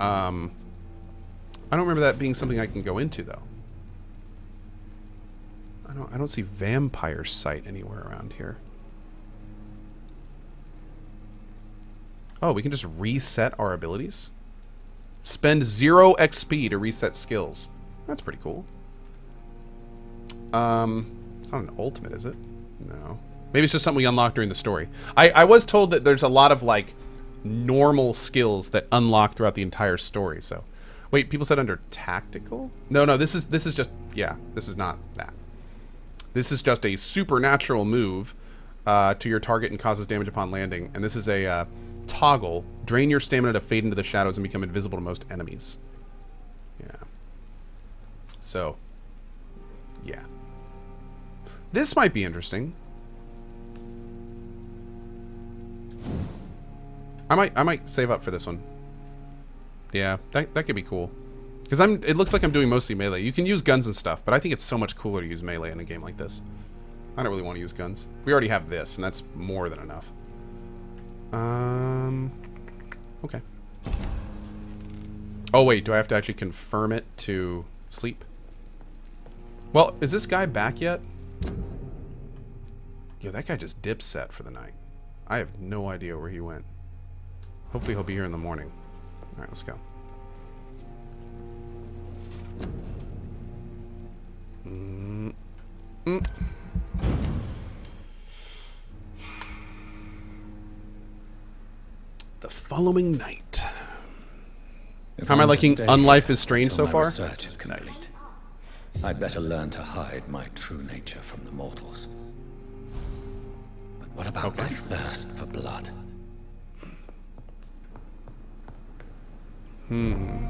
Um, I don't remember that being something I can go into though. I don't. I don't see vampire Sight anywhere around here. Oh, we can just reset our abilities. Spend zero XP to reset skills. That's pretty cool. Um, it's not an ultimate, is it? No. Maybe it's just something we unlock during the story. I, I was told that there's a lot of like normal skills that unlock throughout the entire story. So, wait, people said under tactical? No, no, this is this is just yeah, this is not that. This is just a supernatural move uh, to your target and causes damage upon landing. And this is a uh, toggle. Drain your stamina to fade into the shadows and become invisible to most enemies. Yeah. So, yeah. This might be interesting. I might I might save up for this one. Yeah, that that could be cool. Because I'm it looks like I'm doing mostly melee. You can use guns and stuff, but I think it's so much cooler to use melee in a game like this. I don't really want to use guns. We already have this, and that's more than enough. Um Okay. Oh wait, do I have to actually confirm it to sleep? Well, is this guy back yet? Yo, that guy just dip set for the night. I have no idea where he went. Hopefully he'll be here in the morning. Alright, let's go. Mm -mm. The following night. If How am I liking Unlife is Strange so far? Research is complete. I'd better learn to hide my true nature from the mortals. But what about Okay. my thirst for blood? Attend.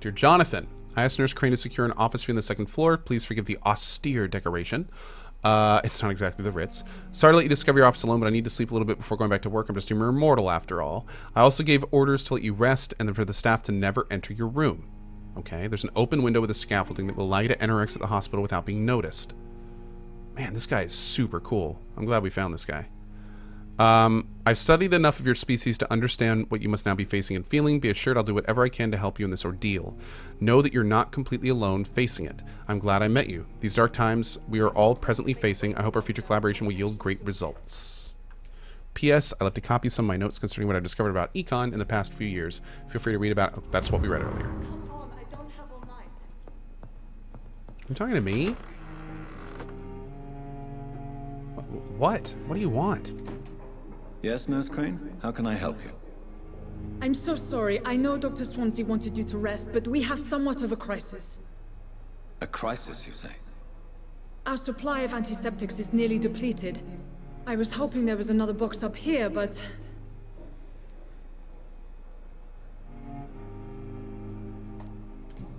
Dear Jonathan, I asked Nurse Crane to secure an office for you on the second floor. Please forgive the austere decoration. Uh, it's not exactly the Ritz. Sorry to let you discover your office alone, but I need to sleep a little bit before going back to work. I'm just a mere mortal after all. I also gave orders to let you rest and then for the staff to never enter your room. Okay, there's an open window with a scaffolding that will allow you to enter or exit the hospital without being noticed. Man, this guy is super cool. I'm glad we found this guy. Um, I've studied enough of your species to understand what you must now be facing and feeling. Be assured I'll do whatever I can to help you in this ordeal. Know that you're not completely alone facing it. I'm glad I met you. These dark times we are all presently facing, I hope our future collaboration will yield great results. P.S. I left a copy of some of my notes concerning what I've discovered about Ekon in the past few years. Feel free to read about. That's what we read earlier. You talking to me? What? What do you want? Yes, Nurse Crane? How can I help you? I'm so sorry. I know Dr. Swansea wanted you to rest, but we have somewhat of a crisis. A crisis, you say? Our supply of antiseptics is nearly depleted. I was hoping there was another box up here, but...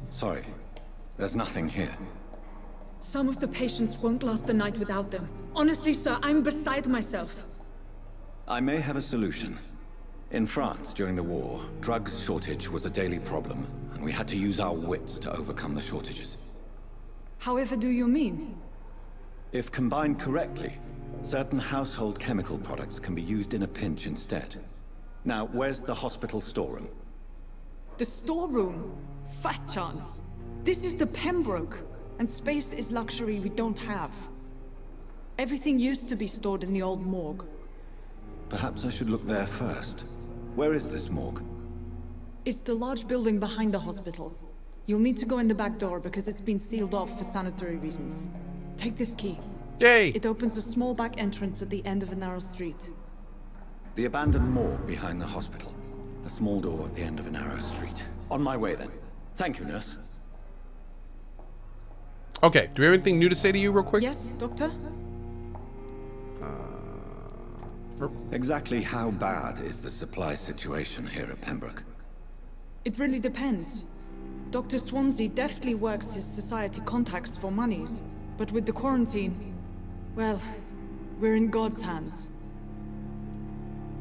Sorry. There's nothing here. Some of the patients won't last the night without them. Honestly, sir, I'm beside myself. I may have a solution. In France, during the war, drugs shortage was a daily problem, and we had to use our wits to overcome the shortages. However do you mean? If combined correctly, certain household chemical products can be used in a pinch instead. Now, where's the hospital storeroom? The storeroom? Fat chance. This is the Pembroke, and space is luxury we don't have. Everything used to be stored in the old morgue. Perhaps I should look there first. Where is this morgue? It's the large building behind the hospital. You'll need to go in the back door because it's been sealed off for sanitary reasons. Take this key. Yay! It opens a small back entrance at the end of a narrow street. The abandoned morgue behind the hospital. A small door at the end of a narrow street. On my way then. Thank you, nurse. Okay, do we have anything new to say to you real quick? Yes, Doctor? Exactly how bad is the supply situation here at Pembroke? It really depends. Dr. Swansea deftly works his society contacts for monies, but with the quarantine, well, we're in God's hands.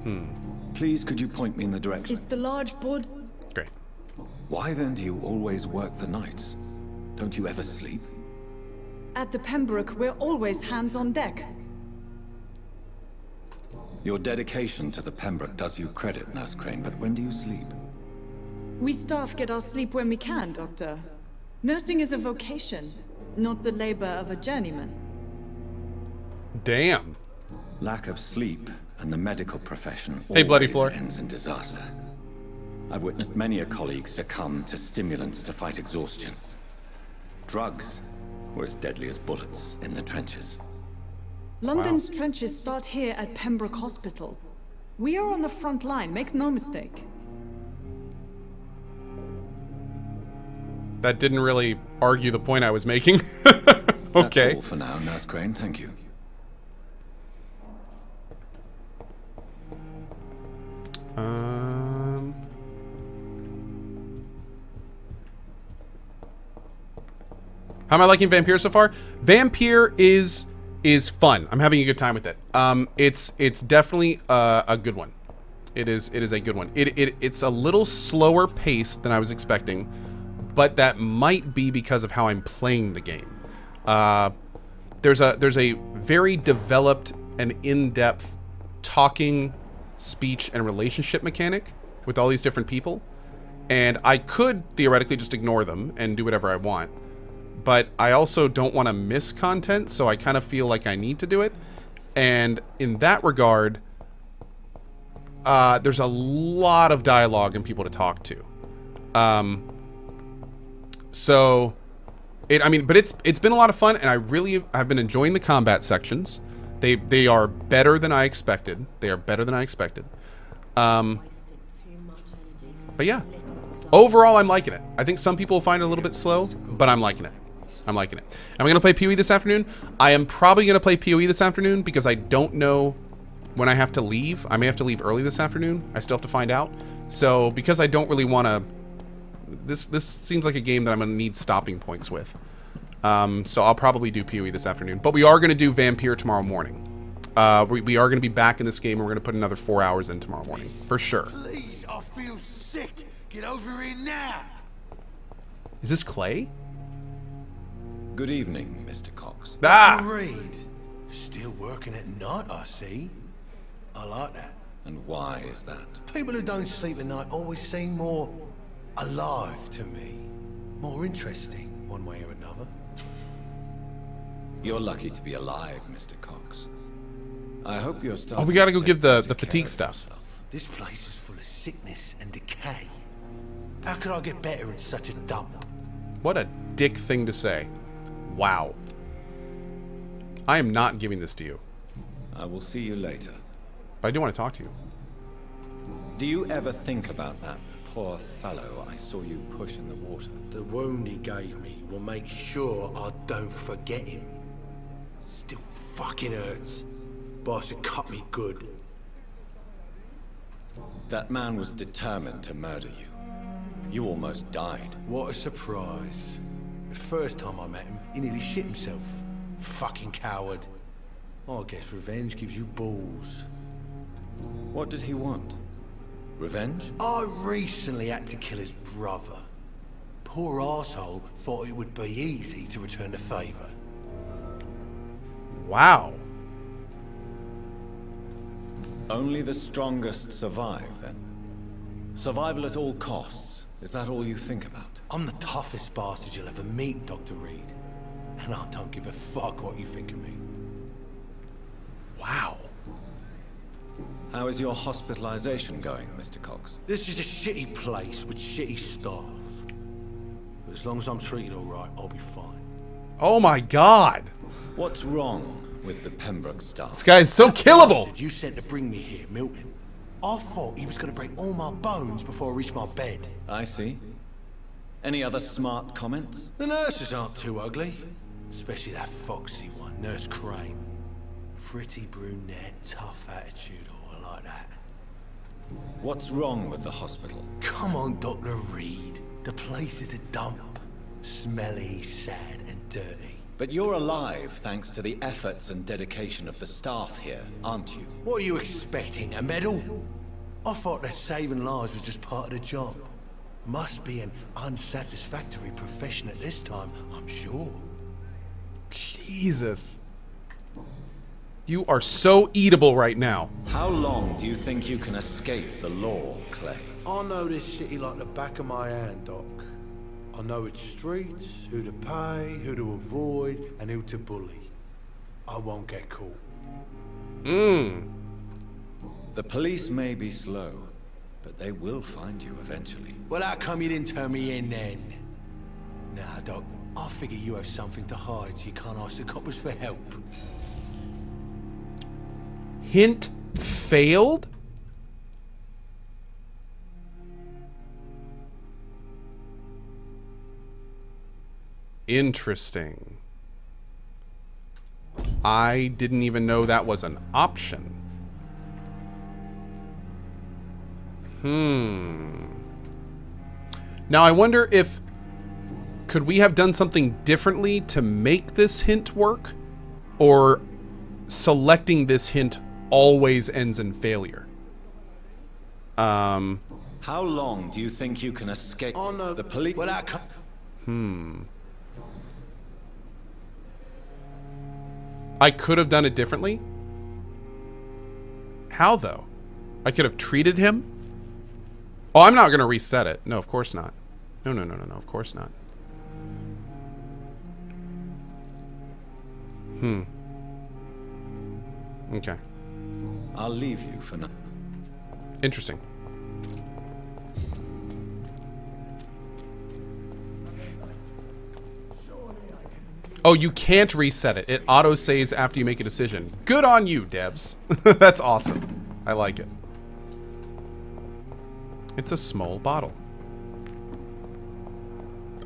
Hmm. Please, could you point me in the direction? It's the large board. Great. Why then do you always work the nights? Don't you ever sleep? At the Pembroke, we're always hands on deck. Your dedication to the Pembroke does you credit, Nurse Crane, but when do you sleep? We staff get our sleep when we can, Doctor. Nursing is a vocation, not the labor of a journeyman. Damn. Lack of sleep and the medical profession Hey, Bloody always Floor. ends in disaster. I've witnessed many a colleague succumb to stimulants to fight exhaustion. Drugs were as deadly as bullets in the trenches. London's trenches start here at Pembroke Hospital. We are on the front line, make no mistake. That didn't really argue the point I was making. okay. That's okay. all for now, Nurse Crane. Thank you. Um. How am I liking Vampyr so far? Vampyr is is fun. I'm having a good time with it. Um, it's it's definitely uh, a good one. It is it is a good one. It, it it's a little slower paced than I was expecting, but that might be because of how I'm playing the game. Uh, there's a there's a very developed and in-depth talking speech and relationship mechanic with all these different people and i could theoretically just ignore them and do whatever i want but i also don't want to miss content so i kind of feel like i need to do it. And in that regard uh, there's a lot of dialogue and people to talk to. Um, so it i mean but it's it's been a lot of fun and i really have been enjoying the combat sections. They they are better than i expected. They are better than i expected. Um but yeah overall i'm liking it. I think some people find it a little bit slow but i'm liking it i'm liking it am i going to play poe this afternoon i am probably going to play poe this afternoon because i don't know when i have to leave i may have to leave early this afternoon i still have to find out so because i don't really want to this this seems like a game that I'm gonna need stopping points with. Um, so I'll probably do PoE this afternoon. But we are gonna do Vampyr tomorrow morning. Uh, we, we are gonna be back in this game. and We're gonna put another four hours in tomorrow morning for sure. Please, I feel sick. Get over here now. Is this Clay? Good evening, Mr. Cox. Ah, Reed. Still working at night, I see. I like that. And why is that? People who don't sleep at night always seem more alive to me. More interesting, one way or another. You're lucky to be alive, Mr. Cox. I hope you're starting. oh, we gotta go take give the the fatigue stuff. This place is full of sickness and decay. How could I get better in such a dump? What a dick thing to say. Wow. I am not giving this to you, I will see you later. but I do want to talk to you. Do you ever think about that poor fellow I saw you push in the water? The wound he gave me will make sure I don't forget him. Still fucking hurts. Boss had cut me good. That man was determined to murder you. You almost died. What a surprise. The first time I met him, he nearly shit himself. Fucking coward. I guess revenge gives you balls. What did he want? Revenge? I recently had to kill his brother. Poor asshole thought it would be easy to return the favor. Wow. Only the strongest survive, then. Survival at all costs. Is that all you think about? I'm the toughest bastard you'll ever meet, Dr. Reed. And I don't give a fuck what you think of me. Wow. How is your hospitalization going, Mr. Cox? This is a shitty place with shitty staff. But as long as I'm treated alright, I'll be fine. Oh my god. What's wrong with the Pembroke staff? This guy is so killable. You sent to bring me here, Milton. I thought he was gonna break all my bones before I reached my bed. I see. Any other smart comments? The nurses aren't too ugly. Especially that foxy one, Nurse Crane. Pretty brunette, tough attitude, all like that. What's wrong with the hospital? Come on, Dr. Reed. The place is a dump. Smelly, sad, and dirty. But you're alive thanks to the efforts and dedication of the staff here, aren't you? What are you expecting, a medal? I thought that saving lives was just part of the job. Must be an unsatisfactory profession at this time, I'm sure. Jesus. You are so eatable right now. How long do you think you can escape the law, Clay? I know this city like the back of my hand, Doc. I know its streets, who to pay, who to avoid, and who to bully. I won't get caught. Mmm. The police may be slow, but they will find you eventually. Well, how come you didn't turn me in then? Nah, Doc. I figure you have something to hide so you can't ask the coppers for help. Hint failed? Interesting. I didn't even know that was an option. Hmm. Now I wonder if could we have done something differently to make this hint work or selecting this hint always ends in failure. Um How long do you think you can escape Oh no, the police? Well. Hmm. I could have done it differently. How though? I could have treated him. Oh, I'm not going to reset it. No, of course not. No, no, no, no, no, of course not. Hmm. Okay. I'll leave you for now. Interesting. Oh, you can't reset it. It auto saves after you make a decision. Good on you, Debs. That's awesome. I like it. It's a small bottle.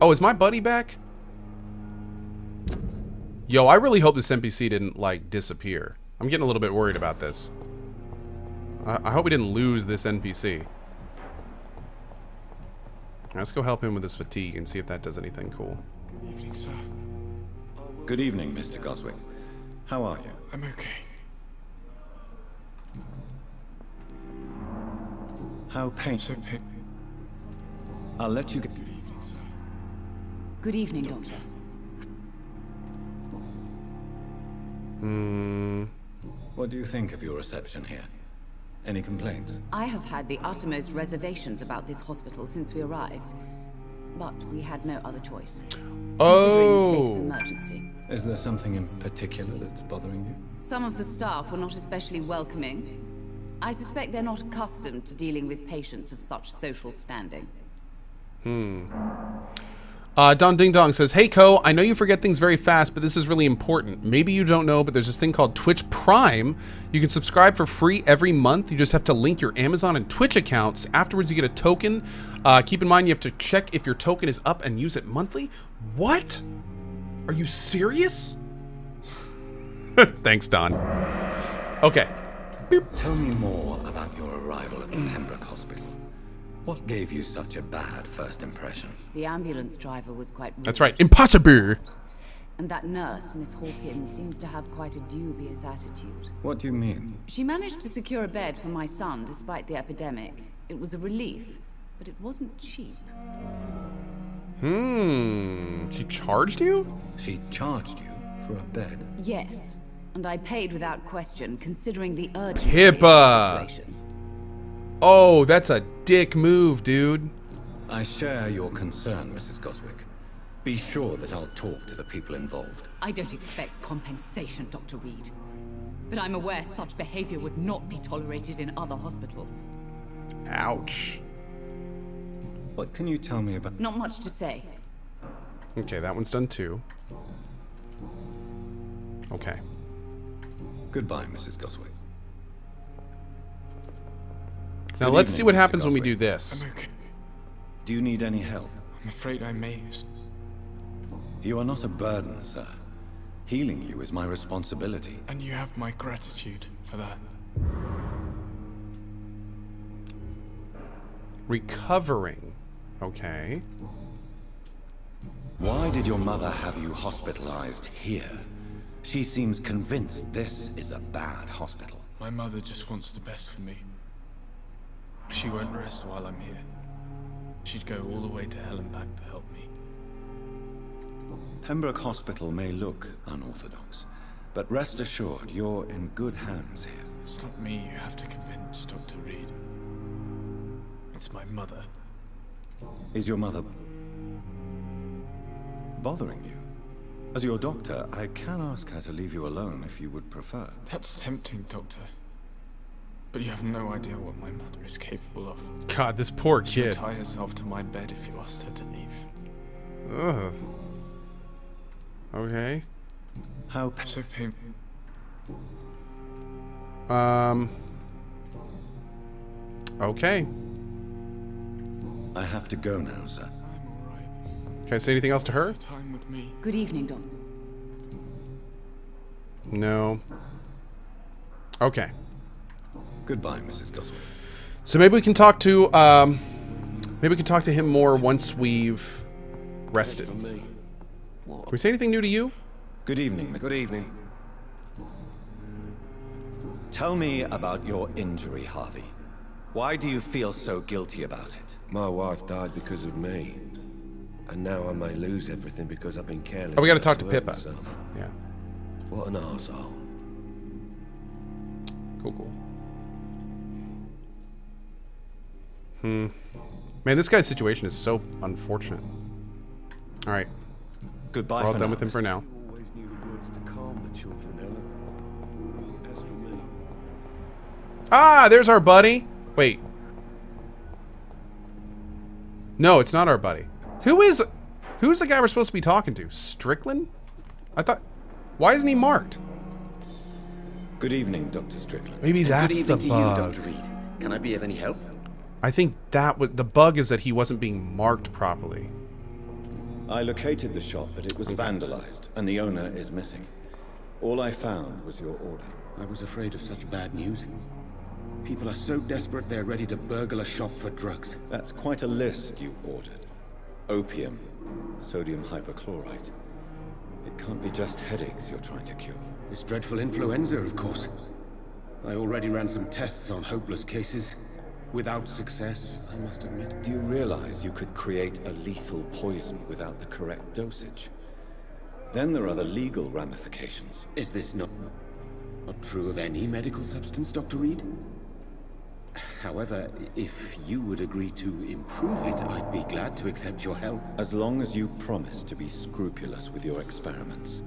Oh, is my buddy back? Yo, I really hope this NPC didn't, like, disappear. I'm getting a little bit worried about this. I, I hope we didn't lose this NPC. Let's go help him with his fatigue and see if that does anything cool. Good evening, sir. Good evening, Mr. Goswick. How are you? I'm okay. How So painful. pa- I'll let you get... Good evening, sir. Good evening, Doctor. Hmm. What do you think of your reception here? Any complaints? I have had the uttermost reservations about this hospital since we arrived. But we had no other choice. Considering the state of Oh. emergency. Is there something in particular that's bothering you? Some of the staff were not especially welcoming. I suspect they're not accustomed to dealing with patients of such social standing. Uh, Don Ding Dong says, Hey Cohh, I know you forget things very fast, but this is really important. Maybe you don't know, but there's this thing called Twitch Prime. You can subscribe for free every month. You just have to link your Amazon and Twitch accounts. Afterwards, you get a token. Uh, keep in mind, you have to check if your token is up and use it monthly. What? Are you serious? Thanks, Don. Okay. Tell me more about your arrival at the Pembroke Hospital. What gave you such a bad first impression? The ambulance driver was quite rude. That's right. Impossible. And that nurse, Miss Hawkins, seems to have quite a dubious attitude. What do you mean? She managed to secure a bed for my son despite the epidemic. It was a relief, but it wasn't cheap. Hmm. She charged you? She charged you for a bed? Yes, and I paid without question, considering the urgency Hippa. of the situation. Oh, that's a dick move, dude. I share your concern, Mrs. Goswick. Be sure that I'll talk to the people involved. I don't expect compensation, Dr. Reed. But I'm aware such behavior would not be tolerated in other hospitals. Ouch. What can you tell me about... Not much to say. Okay, that one's done too. Okay. Goodbye, Mrs. Goswick. Now Good let's evening, see what Mr. happens when we do this. I'm okay. Do you need any help? I'm afraid I may. You are not a burden, sir. Healing you is my responsibility. And you have my gratitude for that. Recovering. Okay. Why did your mother have you hospitalized here? She seems convinced this is a bad hospital. My mother just wants the best for me. She won't rest while I'm here. She'd go all the way to hell and back to help me. Pembroke Hospital may look unorthodox, but rest assured you're in good hands here. It's not me you have to convince, Dr. Reed. It's my mother. Is your mother bothering you? As your doctor, I can ask her to leave you alone if you would prefer. That's tempting, Doctor. But you have no idea what my mother is capable of. God, this poor She would kid. tie herself to my bed if you asked her to leave. Ugh. Okay. How pa- So pain. Um. Okay. I have to go now, sir. I'm alright. Can I say anything else to her? Time with me. Good evening, Don. No. Okay. Goodbye, Mrs. Goswell. So maybe we can talk to um, maybe we can talk to him more once we've rested. Can we say anything new to you? Good evening, Mr. Good evening. Tell me about your injury, Harvey. Why do you feel so guilty about it? My wife died because of me. And now I may lose everything because I've been careless. Oh, we gotta talk to hurt Pippa. myself. Yeah. What an arsehole. Cool, cool. Hmm. Man, this guy's situation is so unfortunate. All right, Goodbye we're all for done now, with him for now. You always knew the words to calm the children, Ellen. As for me, Ah, there's our buddy. Wait. No, it's not our buddy. Who is who's the guy we're supposed to be talking to? Strickland? I thought why isn't he marked? Good evening, Dr. Strickland. Maybe that's Good the evening to bug. you, Dr. Reed. Can I be of any help? I think that was the bug is that he wasn't being marked properly. I located the shop, but it was vandalized, and the owner is missing. All I found was your order. I was afraid of such bad news. People are so desperate they're ready to burgle a shop for drugs. That's quite a list you ordered. Opium, sodium hypochlorite. It can't be just headaches you're trying to cure. This dreadful influenza, of course. I already ran some tests on hopeless cases. Without success, I must admit. Do you realize you could create a lethal poison without the correct dosage? Then there are the legal ramifications. Is this not, not true of any medical substance, Dr. Reed? However, if you would agree to improve it, I'd be glad to accept your help. As long as you promise to be scrupulous with your experiments,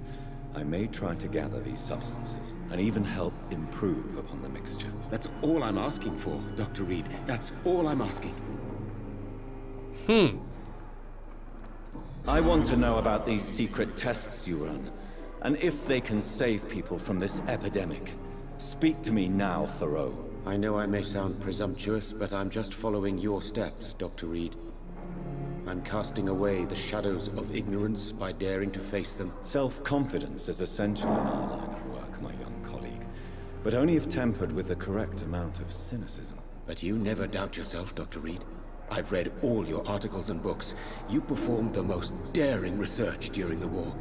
I may try to gather these substances and even help improve upon the mixture. That's all I'm asking for, Dr. Reed. That's all I'm asking. Hmm. I want to know about these secret tests you run, and if they can save people from this epidemic. Speak to me now, Thoreau. I know I may sound presumptuous, but I'm just following your steps, Dr. Reed. I'm casting away the shadows of ignorance by daring to face them. Self-confidence is essential in our line of work, my young colleague, but only if tempered with the correct amount of cynicism. But you never doubt yourself, Dr. Reed. I've read all your articles and books. You performed the most daring research during the war.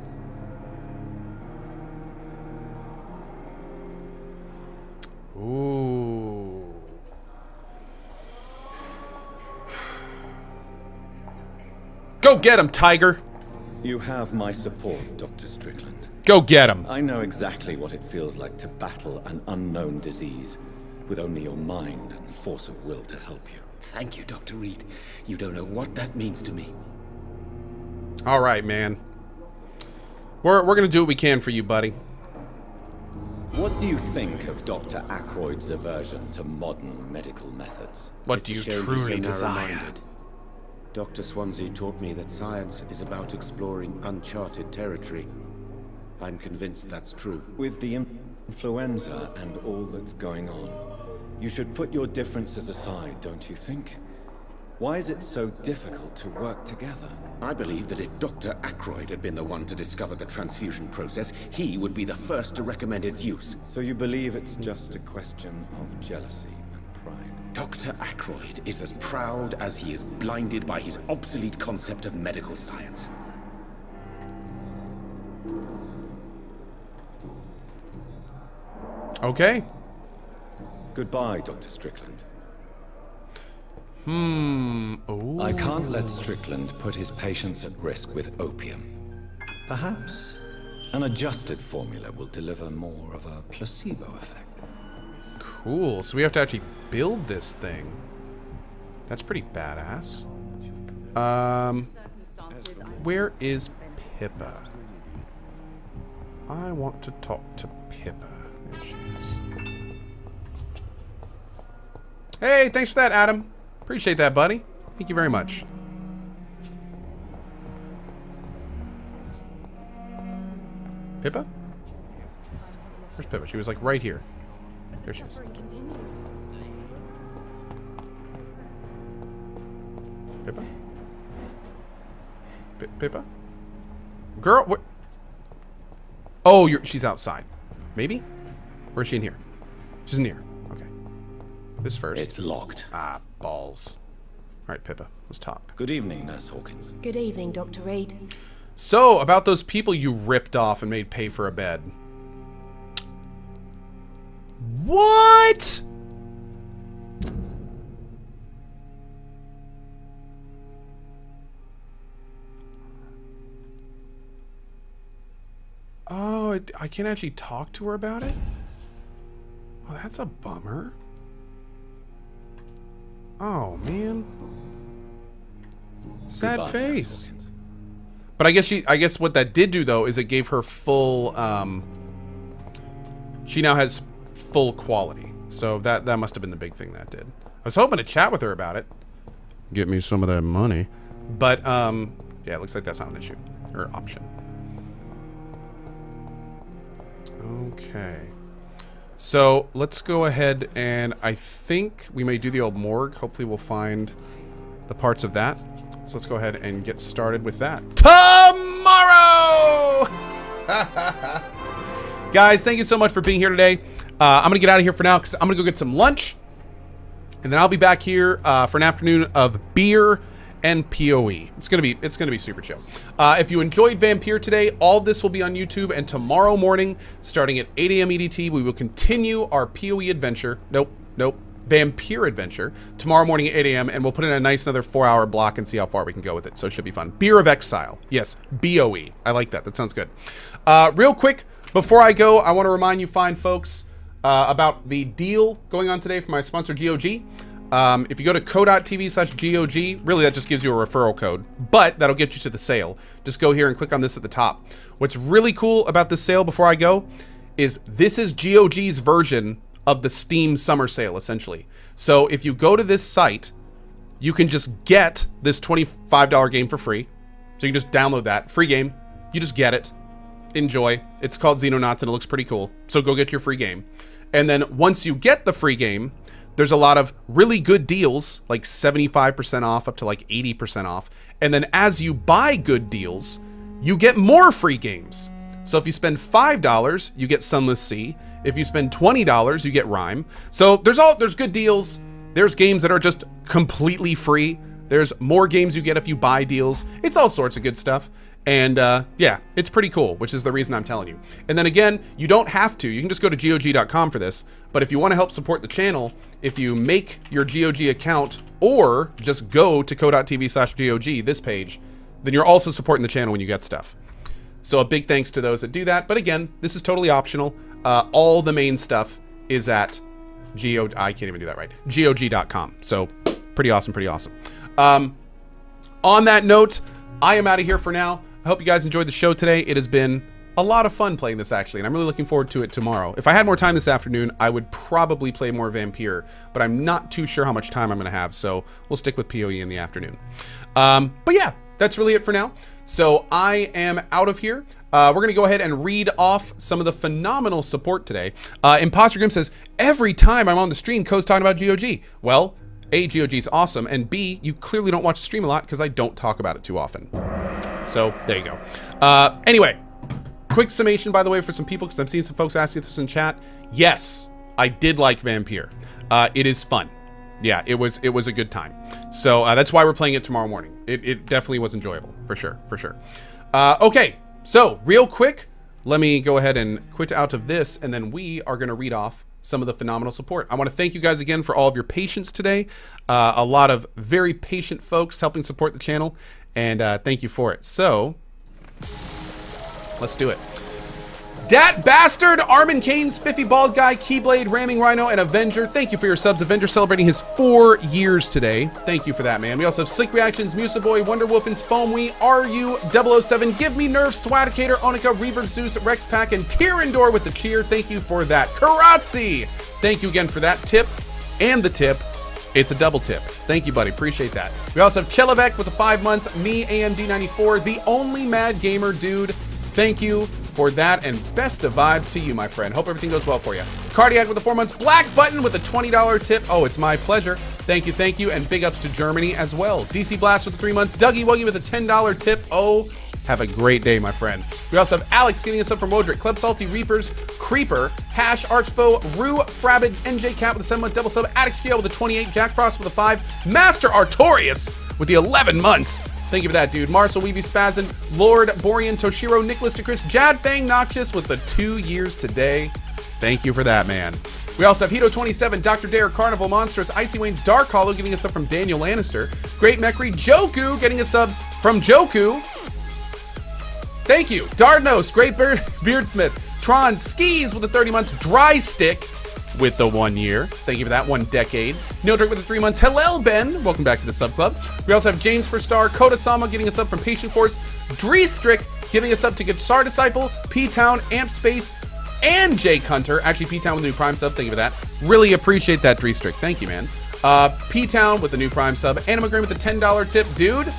Ooh. Go get him, Tiger. You have my support, Dr. Strickland. Go get him. I know exactly what it feels like to battle an unknown disease with only your mind and force of will to help you. Thank you, Dr. Reed. You don't know what that means to me. All right, man. We're we're gonna do what we can for you, buddy. What do you think of Dr. Ackroyd's aversion to modern medical methods? What It's do you truly so desire? Dr. Swansea taught me that science is about exploring uncharted territory. I'm convinced that's true. With the influenza and all that's going on, you should put your differences aside, don't you think? Why is it so difficult to work together? I believe that if Dr. Ackroyd had been the one to discover the transfusion process, he would be the first to recommend its use. So you believe it's just a question of jealousy and pride? Dr. Ackroyd is as proud as he is blinded by his obsolete concept of medical science. Okay. Goodbye, Dr. Strickland. Hmm. Oh. I can't let Strickland put his patients at risk with opium. Perhaps an adjusted formula will deliver more of a placebo effect. Cool. So we have to actually build this thing. That's pretty badass. Um, where is Pippa? I want to talk to Pippa. There she is. Hey, thanks for that, Adam. Appreciate that, buddy. Thank you very much. Pippa? Where's Pippa? She was like right here. There she is. Pippa? P Pippa? Girl, what? Oh, you're, she's outside. Maybe? Or is she in here? She's in here. Okay. This first. It's locked. Ah, balls. All right, Pippa, let's talk. Good evening, Nurse Hawkins. Good evening, Dr. Reed. So, about those people you ripped off and made pay for a bed. What? Oh, I, I can't actually talk to her about it? Oh, that's a bummer. Oh, man. Sad Goodbye, face. But I guess she I guess what that did do though is it gave her full um she now has full quality. So that that must have been the big thing that did. I was hoping to chat with her about it. Get me some of that money. But um yeah, it looks like that's not an issue or option. Okay. So let's go ahead and I think we may do the old morgue. Hopefully we'll find the parts of that. So let's go ahead and get started with that. Tomorrow! Guys, thank you so much for being here today. Uh, I'm going to get out of here for now because I'm going to go get some lunch. And then I'll be back here uh, for an afternoon of beer and PoE. It's gonna be it's gonna be super chill. Uh, if you enjoyed Vampyr today, all this will be on YouTube, and tomorrow morning, starting at 8 a.m. EDT, we will continue our PoE adventure. Nope, nope. Vampyr adventure tomorrow morning at 8 a.m. and we'll put in a nice another four hour block and see how far we can go with it. So it should be fun. Beer of Exile. Yes, BOE. I like that. That sounds good. Uh, real quick, before I go, I want to remind you fine folks uh, about the deal going on today for my sponsor GOG. Um, if you go to cohh.tv slash GOG, really that just gives you a referral code, but that'll get you to the sale. Just go here and click on this at the top. What's really cool about this sale before I go is this is GOG's version of the Steam summer sale, essentially. So if you go to this site, you can just get this $25 game for free. So you can just download that. Free game. You just get it. Enjoy. It's called Xenonauts and it looks pretty cool. So go get your free game. And then once you get the free game, there's a lot of really good deals, like 75% off up to like 80% off. And then as you buy good deals, you get more free games. So if you spend $5, you get Sunless Sea. If you spend $20, you get Rime. So there's all there's good deals. There's games that are just completely free. There's more games you get if you buy deals. It's all sorts of good stuff. And uh, yeah, it's pretty cool, which is the reason I'm telling you. And then again, you don't have to. You can just go to GOG.com for this. But if you want to help support the channel, if you make your GOG account or just go to cohh.tv slash GOG, this page, then you're also supporting the channel when you get stuff. So a big thanks to those that do that. But again, this is totally optional. Uh, all the main stuff is at GOG. I can't even do that right. GOG.com. So pretty awesome, pretty awesome. Um, on that note, I am out of here for now. I hope you guys enjoyed the show today. It has been a lot of fun playing this actually, and I'm really looking forward to it tomorrow. If I had more time this afternoon, I would probably play more Vampyr, but I'm not too sure how much time I'm going to have, so we'll stick with PoE in the afternoon. Um, but yeah, that's really it for now. So I am out of here. Uh, we're going to go ahead and read off some of the phenomenal support today. Uh, Imposter Grim says, every time I'm on the stream, Cohh's talking about GOG. Well, A, GOG is awesome, and B, you clearly don't watch the stream a lot because I don't talk about it too often. So there you go. Uh, anyway, quick summation, by the way, for some people, because I'm seeing some folks asking this in chat. Yes, I did like Vampyr. Uh, it is fun. Yeah, it was it was a good time. So uh, that's why we're playing it tomorrow morning. It, it definitely was enjoyable, for sure, for sure. Uh, okay, so real quick, let me go ahead and quit out of this, and then we are going to read off some of the phenomenal support. I want to thank you guys again for all of your patience today. Uh, a lot of very patient folks helping support the channel, and uh, thank you for it. So, Let's do it. Dat Bastard, Armin Kane, Spiffy Bald Guy, Keyblade, Ramming Rhino, and Avenger. Thank you for your subs. Avenger celebrating his four years today. Thank you for that, man. We also have Slick Reactions, Musa Boy, Wonder Wolf, Wolfins, Foamwee, RU007, Give Me Nerves, Twaticator, Onika, Reverb Zeus, Rex Pack, and Tyrandor with the cheer. Thank you for that. Karatzi! Thank you again for that tip and the tip. It's a double tip. Thank you, buddy. Appreciate that. We also have Chelovek with the five months, me, AMD94, the only mad gamer dude. Thank you for that, and best of vibes to you, my friend. Hope everything goes well for you. Cardiac with the four months, Black Button with a $20 tip. Oh, it's my pleasure. Thank you, thank you, and big ups to Germany as well. DC Blast with the three months, Dougie Wuggy with a $10 tip. Oh, have a great day, my friend. We also have Alex getting us up from Modric, Club Salty Reapers, Creeper, Hash, Archfoe, Rue, Frabbit, NJ Cat with a 7 month double sub, Addicts with a 28, Jack Frost with a 5, Master Artorias with the 11 months. Thank you for that, dude. Marcel Weavy Spazin, Lord Borean Toshiro, Nicholas to Chris, Jad Fang Noxious with the two years today. Thank you for that, man. We also have Hito27, Dr. Dare, Carnival Monstrous, Icy Wayne's Dark Hollow getting us sub from Daniel Lannister, Great Mekri, Joku getting a sub from Joku. Thank you. Dardnos, Great Beard, Beardsmith, Tron, Skis with the 30 months, Dry Stick with the one year. Thank you for that. One decade. No Drink with the three months. Hello, Ben. Welcome back to the sub club. We also have James for Star, Kodasama getting us up from Patient Force, Dreestrick giving us up to Guitar Disciple, P Town, Amp Space, and Jake Hunter. Actually, P Town with the new Prime sub. Thank you for that. Really appreciate that, Dreestrick. Thank you, man. Uh, P Town with the new Prime sub. Animagram with the $10 tip. Dude,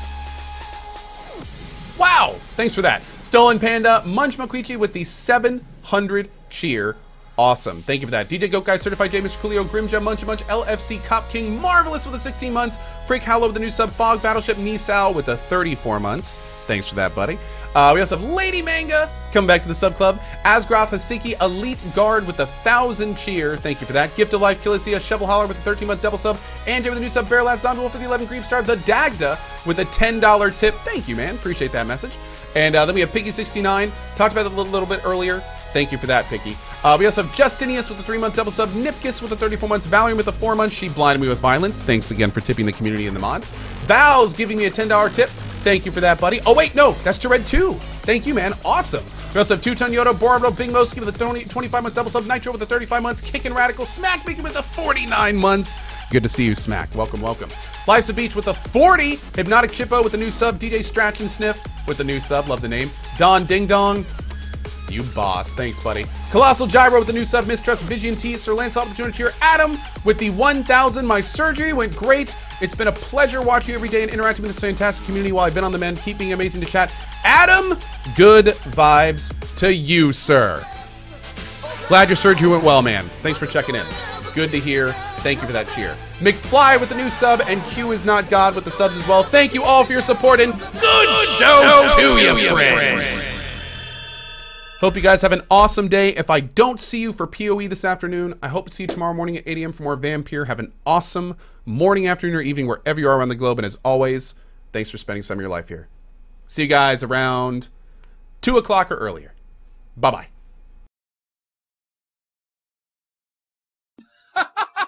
Wow! Thanks for that. Stolen Panda, Munch Makuichi with the 700 cheer. Awesome. Thank you for that. DJ Goat Guy, Certified J, Mr. Coolio, Grimja, Munch Munch, LFC, Cop King, Marvelous with the 16 months, Freak Hollow with the new sub, Fog, Battleship, Nisao with the 34 months. Thanks for that, buddy. Uh, we also have Lady Manga coming back to the sub club. Asgroth Hasiki Elite Guard with a thousand cheer. Thank you for that. Gift of Life Kilizia Shovel Holler with a 13 month double sub. And with the new sub Bear Last Zombie Wolf with the 11 Grief Star. The Dagda with a $10 tip. Thank you, man. Appreciate that message. And uh, then we have Piggy69. Talked about it a little, little bit earlier. Thank you for that, Picky. Uh, we also have Justinius with the three month double sub, Nipkiss with the 34 months, Valerian with the four months. She blinded me with violence. Thanks again for tipping the community and the mods. Val's giving me a $10 tip. Thank you for that, buddy. Oh, wait, no, that's to Red 2. Thank you, man. Awesome. We also have Two Ton Yoda, Borobro, Big Moski with 20, 25 month double sub, Nitro with the 35 months, Kickin' Radical, Smack Beacon with the 49 months. Good to see you, Smack. Welcome, welcome. Life's a Beach with a 40, Hypnotic Chippo with a new sub, DJ Stratch and Sniff with a new sub, love the name. Don Ding Dong, you boss. Thanks, buddy. Colossal Gyro with the new sub, Mistrust, Vision T, Sir Lance Opportunity the 200 cheer, Adam with the 1000. My surgery went great. It's been a pleasure watching you every day and interacting with this fantastic community while I've been on the mend. Keep being amazing to chat. Adam, good vibes to you, sir. Glad your surgery went well, man. Thanks for checking in. Good to hear. Thank you for that cheer. McFly with the new sub, and Q is not God with the subs as well. Thank you all for your support and good show, to, you, friends. Hope you guys have an awesome day. If I don't see you for PoE this afternoon, I hope to see you tomorrow morning at 8 a.m. for more Vampyr. Have an awesome morning, afternoon, or evening wherever you are around the globe. And as always, thanks for spending some of your life here. See you guys around 2 o'clock or earlier. Bye bye.